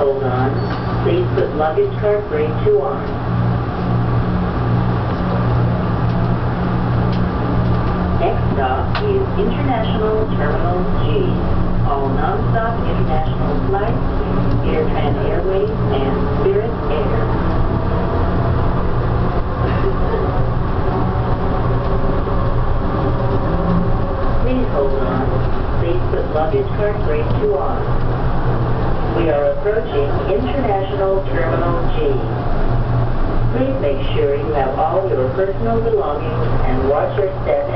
Please put luggage cart grade 2 on. Next stop is International Terminal G. All non-stop international flights, AirTran Airways, and Spirit Air. Please hold on. Please put luggage cart grade 2 on. Approaching International Terminal G. Please make sure you have all your personal belongings and watch your step.